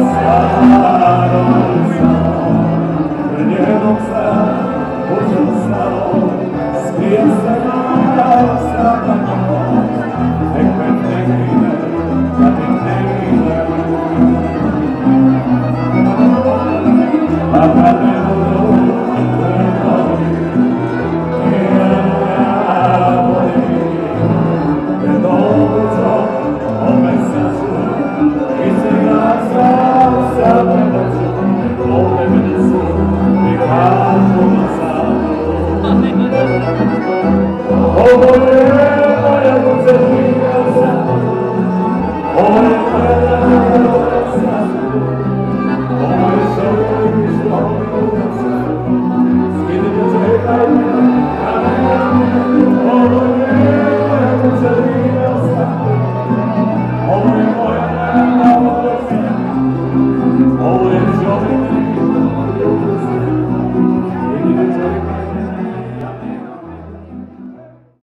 Hosanna, Hosanna, Hosanna, Oh,